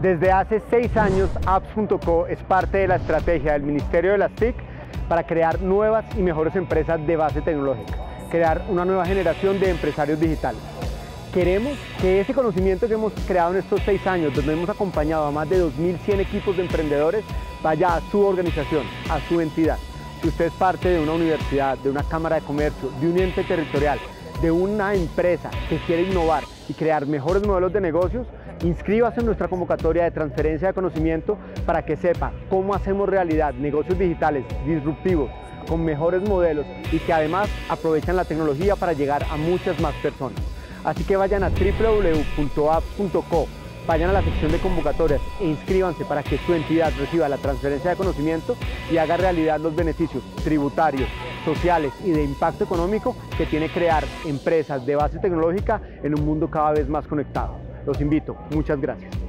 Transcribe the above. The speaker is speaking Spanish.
Desde hace seis años, apps.co es parte de la estrategia del Ministerio de las TIC para crear nuevas y mejores empresas de base tecnológica, crear una nueva generación de empresarios digitales. Queremos que ese conocimiento que hemos creado en estos seis años, donde hemos acompañado a más de 2.100 equipos de emprendedores, vaya a su organización, a su entidad. Si usted es parte de una universidad, de una cámara de comercio, de un ente territorial, de una empresa que quiere innovar y crear mejores modelos de negocios, inscríbase en nuestra convocatoria de transferencia de conocimiento para que sepa cómo hacemos realidad negocios digitales disruptivos con mejores modelos y que además aprovechan la tecnología para llegar a muchas más personas. Así que vayan a www.apps.co, vayan a la sección de convocatorias e inscríbanse para que su entidad reciba la transferencia de conocimiento y haga realidad los beneficios tributarios, sociales y de impacto económico que tiene crear empresas de base tecnológica en un mundo cada vez más conectado. Los invito. Muchas gracias.